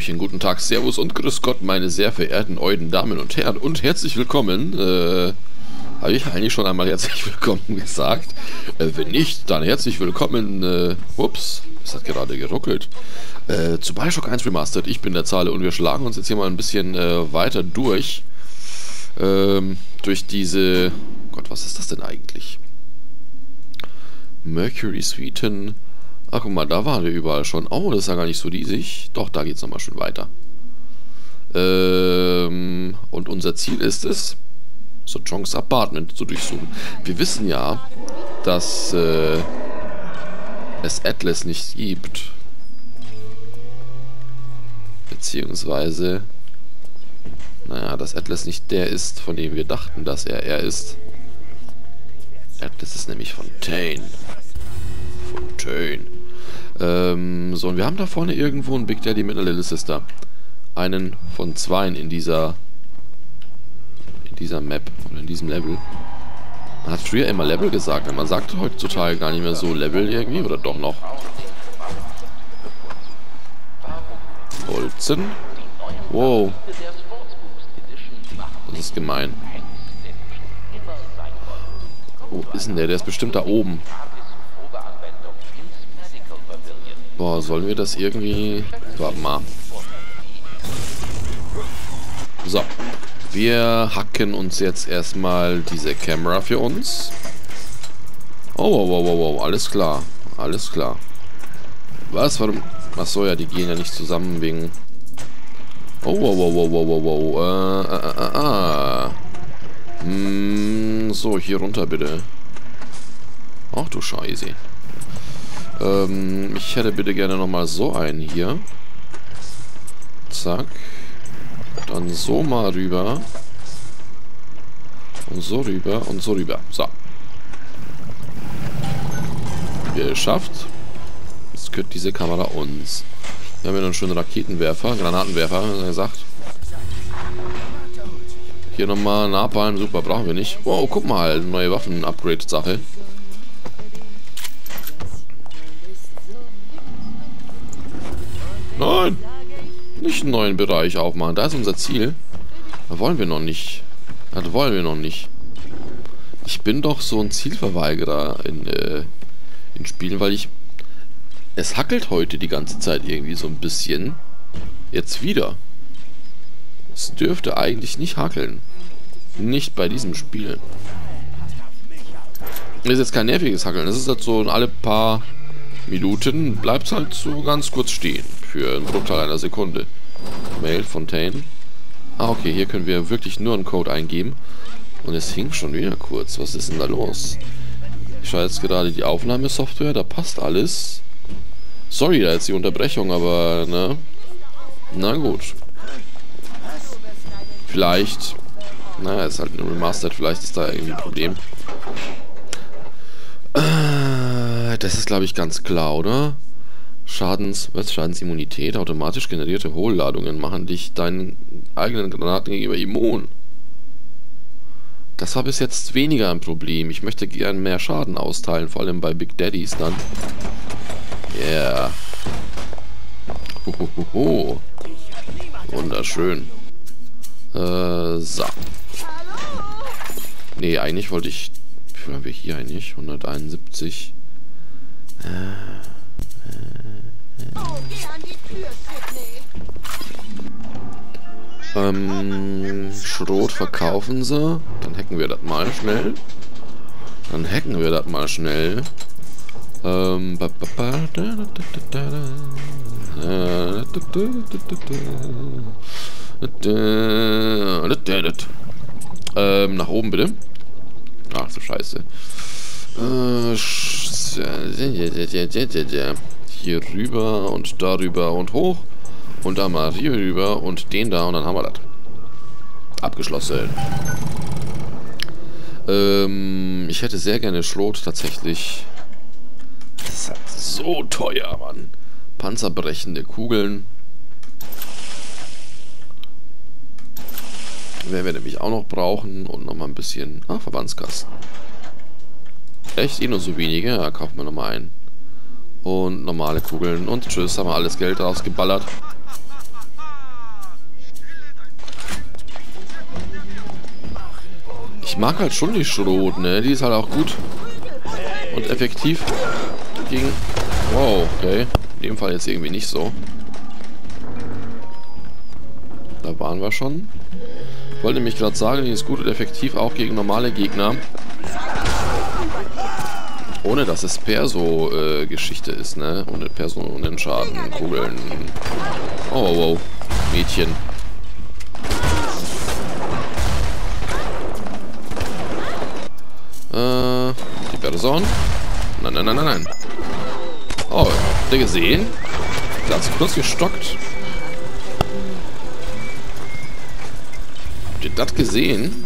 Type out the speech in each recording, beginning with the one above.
Hallöchen, guten Tag, Servus und Grüß Gott, meine sehr verehrten Euden Damen und Herren und herzlich willkommen. Äh, habe ich eigentlich schon einmal herzlich willkommen gesagt? Äh, wenn nicht, dann herzlich willkommen. Äh, ups, es hat gerade geruckelt. Äh, zu Bioshock 1 Remastered. Ich bin der Zahle und wir schlagen uns jetzt hier mal ein bisschen äh, weiter durch. Ähm, durch diese. Gott, was ist das denn eigentlich? Mercury Sweeten. Ach, guck mal, da waren wir überall schon. Oh, das ist ja gar nicht so riesig. Doch, da geht es nochmal schön weiter. Ähm, und unser Ziel ist es, so Chongs Apartment zu durchsuchen. Wir wissen ja, dass äh, es Atlas nicht gibt. Beziehungsweise, naja, dass Atlas nicht der ist, von dem wir dachten, dass er er ist. Atlas ist nämlich Fontaine. Fontaine. Ähm, so, und wir haben da vorne irgendwo einen Big Daddy mit einer Little Sister. Einen von zweien in dieser in dieser Map oder in diesem Level. Man hat früher immer Level gesagt, man sagt heutzutage gar nicht mehr so Level irgendwie, oder doch noch? Holzen? Wow. Das ist gemein. Wo ist denn der? Der ist bestimmt da oben. Boah, sollen wir das irgendwie... Warte mal. So. Wir hacken uns jetzt erstmal diese Kamera für uns. Oh, wow, wow, wow, wow. Alles klar. Alles klar. Was? Warum? Achso, ja, die gehen ja nicht zusammen wegen... Oh, wow, wow, wow, wow, wow, wow. Äh, äh, äh, äh. Hm, so, hier runter bitte. Ach du Scheiße. Ähm, ich hätte bitte gerne nochmal so einen hier. Zack. Dann so mal rüber. Und so rüber und so rüber. So. Geschafft. Jetzt gehört diese Kamera uns. Wir haben ja noch einen schönen Raketenwerfer, Granatenwerfer, wie gesagt. Hier nochmal Napalm, super, brauchen wir nicht. Wow, guck mal, neue Waffen-Upgrade-Sache. Nicht einen neuen Bereich aufmachen. Da ist unser Ziel. Da wollen wir noch nicht. Das wollen wir noch nicht. Ich bin doch so ein Zielverweigerer in, äh, in Spielen, weil ich... Es hackelt heute die ganze Zeit irgendwie so ein bisschen. Jetzt wieder. Es dürfte eigentlich nicht hackeln. Nicht bei diesem Spiel. Ist jetzt kein nerviges Hackeln. Das ist halt so alle paar Minuten bleibt es halt so ganz kurz stehen. Für einen Bruchteil einer Sekunde. Mail Fontaine. Ah, okay, hier können wir wirklich nur einen Code eingeben. Und es hing schon wieder kurz. Was ist denn da los? Ich schaue jetzt gerade die Aufnahmesoftware. Da passt alles. Sorry, da jetzt die Unterbrechung, aber, ne? Na gut. Vielleicht. Naja, ist halt ein Remastered. Vielleicht ist da irgendwie ein Problem. Äh, das ist, glaube ich, ganz klar, oder? Schadens, was? Schadensimmunität, automatisch generierte Hohlladungen machen dich deinen eigenen Granaten gegenüber immun. Das war bis jetzt weniger ein Problem. Ich möchte gern mehr Schaden austeilen, vor allem bei Big Daddies dann. Yeah. Hohoho. Wunderschön. Äh, so. Nee, eigentlich wollte ich... Wie viel haben wir hier eigentlich? 171. Äh, äh. Ähm, Schrot verkaufen sie. Dann hacken wir das mal schnell. Dann hacken wir das mal schnell. Ähm, ba, ba, ba, da, da, da, da, ähm, nach oben bitte. Ach so scheiße. Äh, hier rüber und darüber und hoch. Und da mal hier rüber und den da und dann haben wir das. Abgeschlossen. Ähm, ich hätte sehr gerne Schrot tatsächlich. Das ist halt so teuer, Mann. Panzerbrechende Kugeln. Werden wir nämlich auch noch brauchen und nochmal ein bisschen... Ah, Verbandskasten. Echt? Eh nur so wenige? Ja, kaufen wir nochmal ein. Und normale Kugeln. Und tschüss, haben wir alles Geld rausgeballert. Ich mag halt schon die Schrot, ne? Die ist halt auch gut. Und effektiv. Gegen... Wow, okay. In dem Fall jetzt irgendwie nicht so. Da waren wir schon. Ich wollte nämlich gerade sagen, die ist gut und effektiv auch gegen normale Gegner. Ohne dass es Perso-Geschichte äh, ist, ne? Ohne Personenschaden, Kugeln. Oh, wow, wow. Mädchen. Äh, die Person. Nein, nein, nein, nein, nein. Oh, habt ihr gesehen? Der hat kurz gestockt. Habt ihr das gesehen?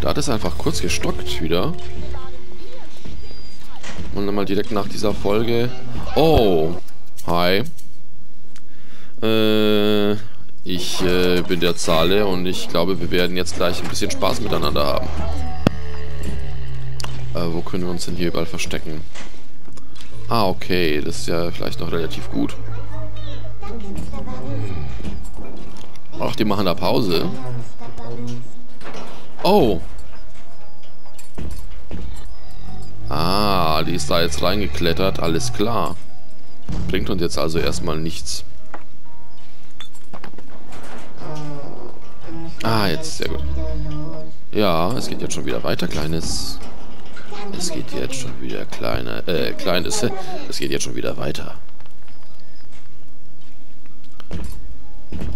Da hat es einfach kurz gestockt wieder. Und dann mal direkt nach dieser Folge. Oh, hi. Äh, ich äh, bin der Zahle und ich glaube, wir werden jetzt gleich ein bisschen Spaß miteinander haben. Äh, wo können wir uns denn hier überall verstecken? Ah, okay. Das ist ja vielleicht noch relativ gut. Ach, die machen da Pause. Oh. Die ist da jetzt reingeklettert. Alles klar. Bringt uns jetzt also erstmal nichts. Ah, jetzt, sehr gut. Ja, es geht jetzt schon wieder weiter, Kleines. Es geht jetzt schon wieder kleiner, äh, kleines. Es geht jetzt schon wieder weiter.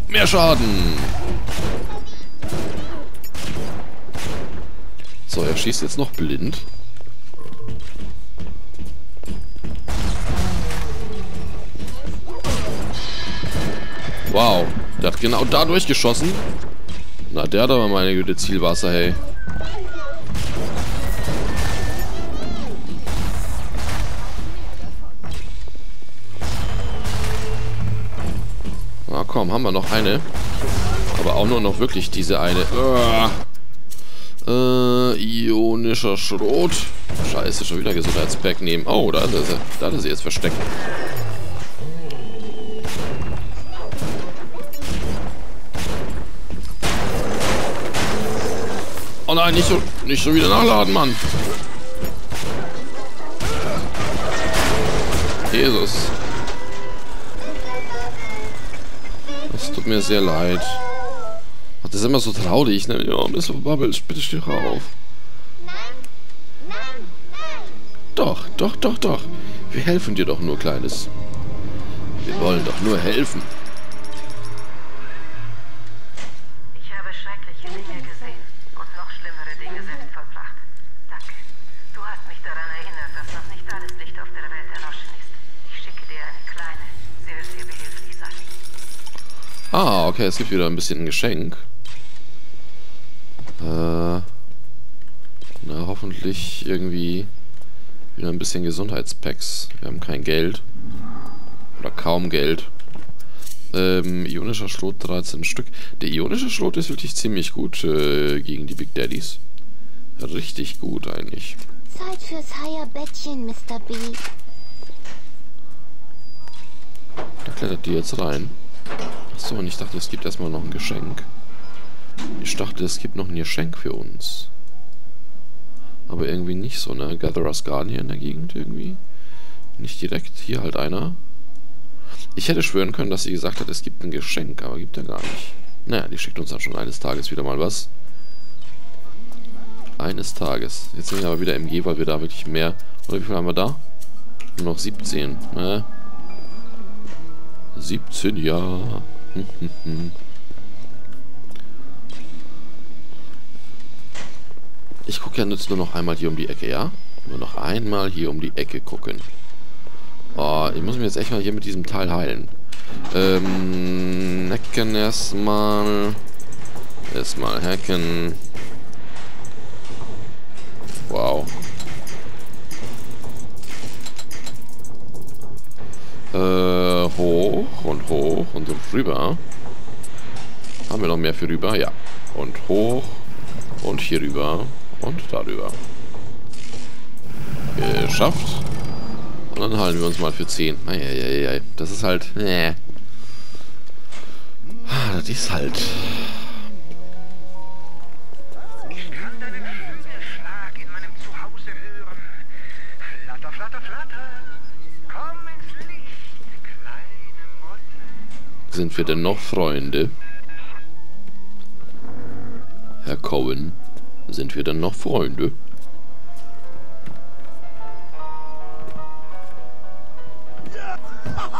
Mehr Schaden! So, er schießt jetzt noch blind. Wow, der hat genau da durchgeschossen. Na, der hat aber meine Güte Zielwasser, hey. komm, haben wir noch eine. Aber auch nur noch wirklich diese eine. Äh, äh, ionischer Schrot. Scheiße, schon wieder Gesundheitspack nehmen. Oh, da ist er. Da ist sie jetzt versteckt. Nein, nicht so, nicht so wieder nachladen, Mann. Jesus. tut mir sehr leid. Das ist immer so traurig, ne? Ja, Mr. Bubbles, bitte steh auf. Doch, doch, doch, doch. Wir helfen dir doch nur, Kleines. Wir wollen doch nur helfen. Okay, es gibt wieder ein bisschen ein Geschenk. Äh, na, hoffentlich irgendwie wieder ein bisschen Gesundheitspacks. Wir haben kein Geld. Oder kaum Geld. Ähm, ionischer Schrot 13 Stück. Der ionische Schrot ist wirklich ziemlich gut äh, gegen die Big Daddies. Richtig gut eigentlich. Zeit fürs Bettchen, Mr. B. Da klettert die jetzt rein. Achso, und ich dachte, es gibt erstmal noch ein Geschenk. Ich dachte, es gibt noch ein Geschenk für uns. Aber irgendwie nicht so, ne? Gatherer's Garden hier in der Gegend irgendwie. Nicht direkt. Hier halt einer. Ich hätte schwören können, dass sie gesagt hat, es gibt ein Geschenk, aber gibt er gar nicht. Naja, die schickt uns dann schon eines Tages wieder mal was. Eines Tages. Jetzt sind wir aber wieder MG, weil wir da wirklich mehr... Oder wie viel haben wir da? Nur noch 17, ne? 17 Jahre. Ich gucke ja jetzt nur noch einmal hier um die Ecke, ja? Nur noch einmal hier um die Ecke gucken. Oh, ich muss mich jetzt echt mal hier mit diesem Teil heilen. Ähm, hacken erstmal. Erstmal hacken. Wow. Äh, hoch und hoch und rüber. Haben wir noch mehr für rüber? Ja. Und hoch und hier rüber und darüber. Geschafft. Und dann halten wir uns mal für 10. Eieiei. Das ist halt... Nee. Das ist halt... Sind wir denn noch Freunde? Herr Cohen, sind wir denn noch Freunde?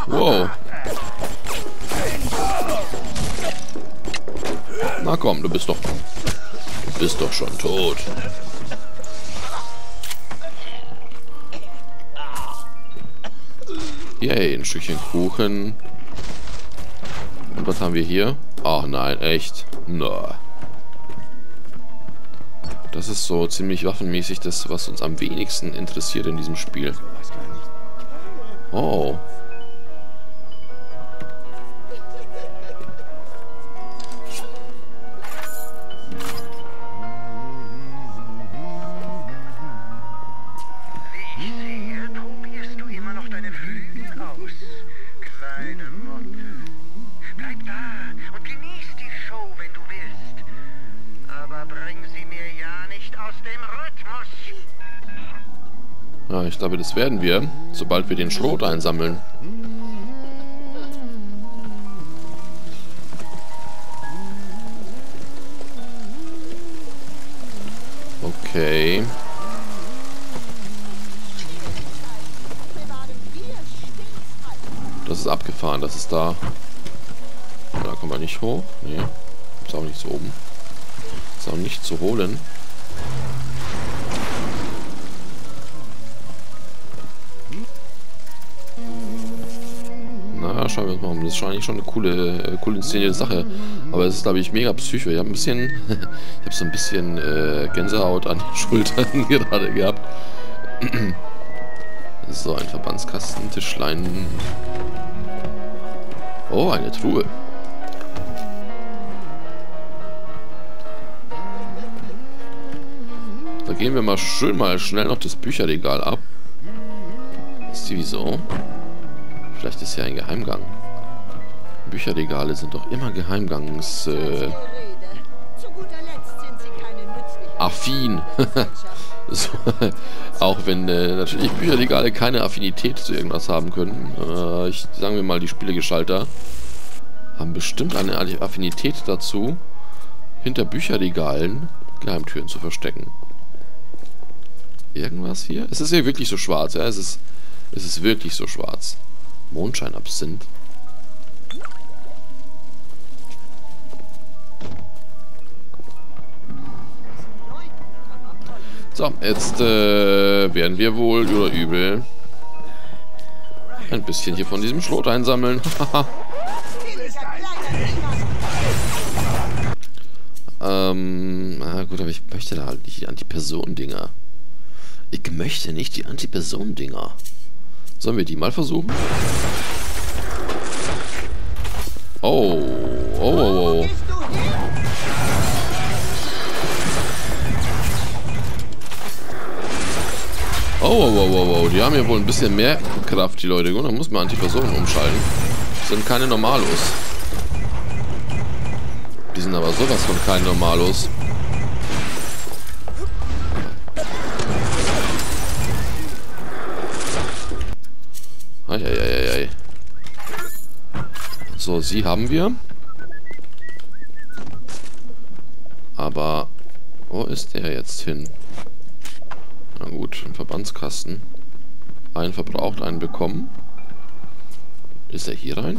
Wow. Na komm, du bist doch... Du bist doch schon tot. Yay, ein Stückchen Kuchen. Und was haben wir hier? Ach nein, echt? Na. Das ist so ziemlich waffenmäßig das, was uns am wenigsten interessiert in diesem Spiel. Oh. Glaube, das werden wir, sobald wir den Schrot einsammeln. Okay. Das ist abgefahren, das ist da. Da kommen wir nicht hoch. Nee. Ist auch nicht so oben. Ist auch nicht zu holen. Wir mal um. Das ist eigentlich schon eine coole, äh, cool inszenierte Sache. Aber es ist, glaube ich, mega psycho. Ich habe ein bisschen, ich habe so ein bisschen äh, Gänsehaut an den Schultern gerade gehabt. so, ein Verbandskasten, Tischlein. Oh, eine Truhe. Da gehen wir mal schön mal schnell noch das Bücherregal ab. Ist die wieso? Vielleicht ist ja ein Geheimgang. Bücherregale sind doch immer Geheimgangs... Äh, affin. so, auch wenn äh, natürlich Bücherregale keine Affinität zu irgendwas haben können. Äh, ich sagen wir mal, die Spielegeschalter haben bestimmt eine Affinität dazu, hinter Bücherregalen Geheimtüren zu verstecken. Irgendwas hier? Es ist ja wirklich so schwarz, ja. Es ist, es ist wirklich so schwarz. Mondscheinabsinth. So, jetzt äh, werden wir wohl oder übel ein bisschen hier von diesem Schrot einsammeln. ähm, na gut, aber ich möchte da halt nicht die Anti-Person-Dinger. Ich möchte nicht die Anti-Person-Dinger. Sollen wir die mal versuchen? Oh, oh, oh. Die haben ja wohl ein bisschen mehr Kraft, die Leute. Und dann muss man Antipersonen umschalten. Sind keine Normalos. Die sind aber sowas von kein Normalos. Eieieiei. So, sie haben wir. Aber wo ist der jetzt hin? Na gut, im Verbandskasten. Einen verbraucht, einen bekommen. Ist er hier rein?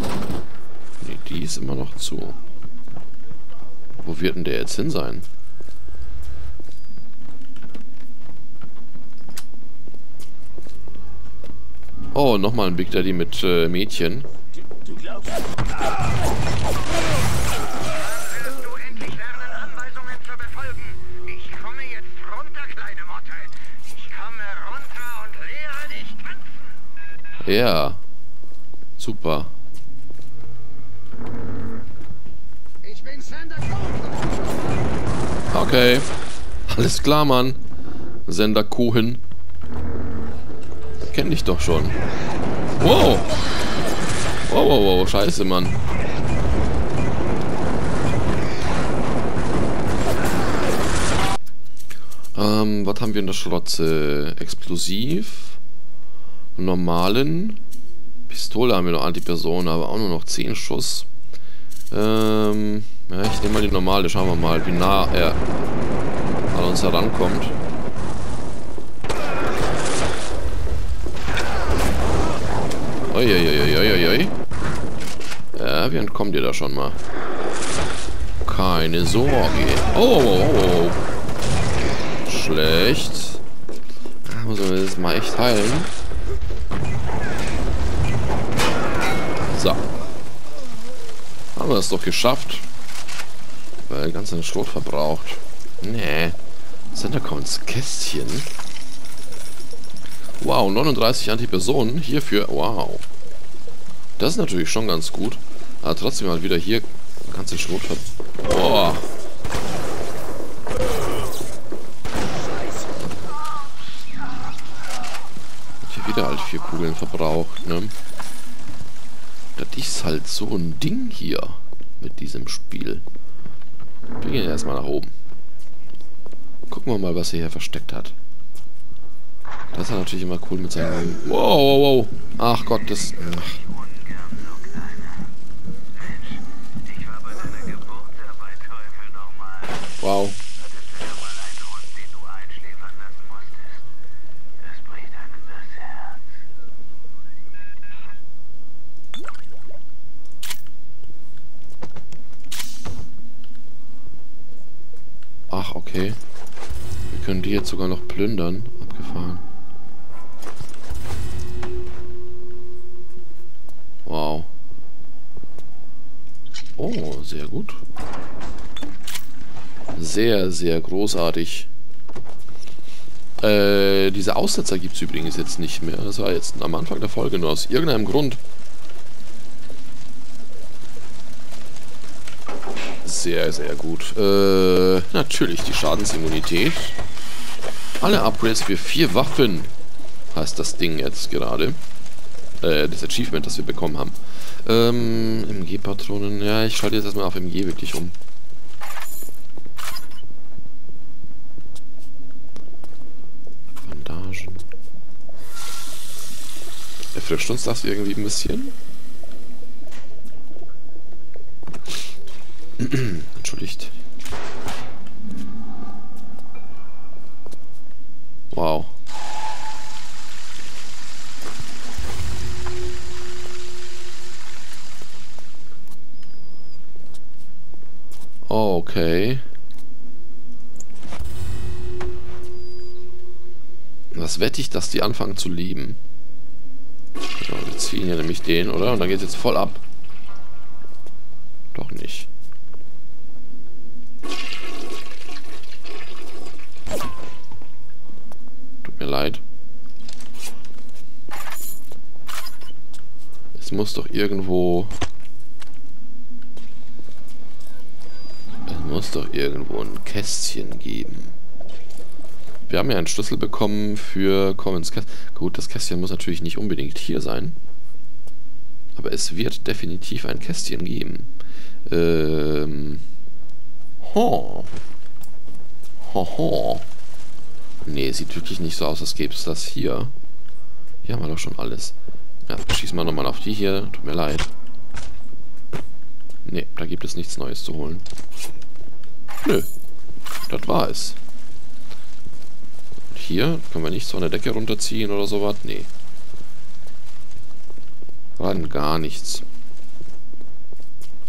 Ne, die ist immer noch zu. Wo wird denn der jetzt hin sein? Oh, nochmal ein Big Daddy mit äh, Mädchen. Du glaubst... Ja. Super. Okay. Alles klar, Mann. Sender Cohen. Kenn dich doch schon. Wow. Wow, wow, wow. Scheiße, Mann. Ähm, was haben wir in der Schlotze? Explosiv. Normalen. Pistole haben wir noch Antiperson, aber auch nur noch 10 Schuss. Ähm, ja, ich nehme mal die normale. Schauen wir mal, wie nah er an uns herankommt. Uiuiuiuiui. Ja, wie entkommt ihr da schon mal? Keine Sorge. Oh, oh, oh, oh. Schlecht. Da muss man das mal echt heilen. Haben wir es doch geschafft. Weil ganz den Schrot verbraucht. Nee. Centercounts Kästchen. Wow, 39 Antipersonen. Hierfür, wow. Das ist natürlich schon ganz gut. Aber trotzdem mal wieder hier ganze Schrot ver... Boah. Hier wieder halt vier Kugeln verbraucht, ne? Das ist halt so ein Ding hier mit diesem Spiel. Wir gehen erstmal nach oben. Gucken wir mal, was er hier versteckt hat. Das ist natürlich immer cool mit seinem... Wow, wow, wow. Ach Gott, das... Ach. Wow. Ach, okay. Wir können die jetzt sogar noch plündern. Abgefahren. Wow. Oh, sehr gut. Sehr, sehr großartig. Äh, diese Aussetzer gibt es übrigens jetzt nicht mehr. Das war jetzt am Anfang der Folge nur aus irgendeinem Grund. Sehr, sehr gut. Äh, natürlich die Schadensimmunität. Alle Upgrades für vier Waffen heißt das Ding jetzt gerade. Äh, das Achievement, das wir bekommen haben. Ähm, MG-Patronen. Ja, ich schalte jetzt erstmal auf MG wirklich um. Bandagen. Erfrischt uns das irgendwie ein bisschen? Entschuldigt. Wow. Okay. Was wette ich, dass die anfangen zu lieben? Ja, wir ziehen ja nämlich den, oder? Und dann geht es jetzt voll ab. Doch nicht. Leid. Es muss doch irgendwo... Es muss doch irgendwo ein Kästchen geben. Wir haben ja einen Schlüssel bekommen für Commons Kästchen. Gut, das Kästchen muss natürlich nicht unbedingt hier sein. Aber es wird definitiv ein Kästchen geben. Ähm... Ho. Ho, ho. Nee, sieht wirklich nicht so aus, als gäbe es das hier. Hier haben wir doch schon alles. Ja, schießen wir nochmal auf die hier. Tut mir leid. Nee, da gibt es nichts Neues zu holen. Nö. Das war es. Und hier können wir nichts von der Decke runterziehen oder sowas. Nee. Rein gar nichts.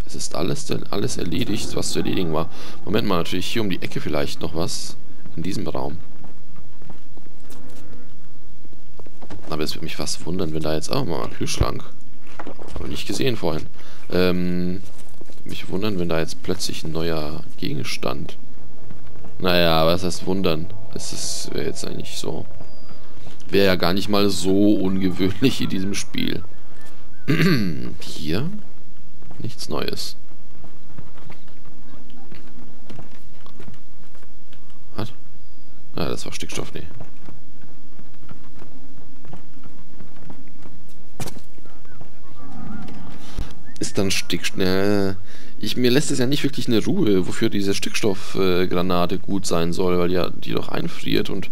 Es ist alles, alles erledigt, was zu erledigen war. Moment mal, natürlich hier um die Ecke vielleicht noch was. In diesem Raum. Aber es würde mich fast wundern, wenn da jetzt auch mal ein Kühlschrank. Habe nicht gesehen vorhin. Ähm, mich wundern, wenn da jetzt plötzlich ein neuer Gegenstand. Naja, was heißt wundern? Es wäre jetzt eigentlich so. Wäre ja gar nicht mal so ungewöhnlich in diesem Spiel. Hier? Nichts Neues. Was? Ah, das war Stickstoff, nee. Ist dann Stickstoff. Äh, ich, mir lässt es ja nicht wirklich eine Ruhe, wofür diese Stickstoffgranate gut sein soll, weil ja die doch einfriert und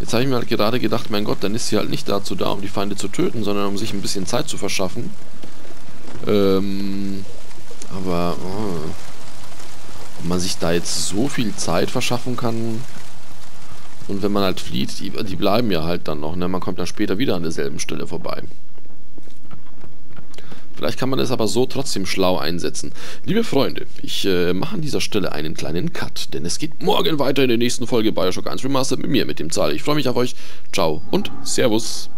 jetzt habe ich mir halt gerade gedacht, mein Gott, dann ist sie halt nicht dazu da, um die Feinde zu töten, sondern um sich ein bisschen Zeit zu verschaffen. Ähm, Aber, oh, ob man sich da jetzt so viel Zeit verschaffen kann. Und wenn man halt flieht, die, die bleiben ja halt dann noch, ne? Man kommt dann später wieder an derselben Stelle vorbei. Vielleicht kann man es aber so trotzdem schlau einsetzen. Liebe Freunde, ich äh, mache an dieser Stelle einen kleinen Cut, denn es geht morgen weiter in der nächsten Folge Bioshock 1 Remastered mit mir, mit dem Zahl. Ich freue mich auf euch. Ciao und Servus.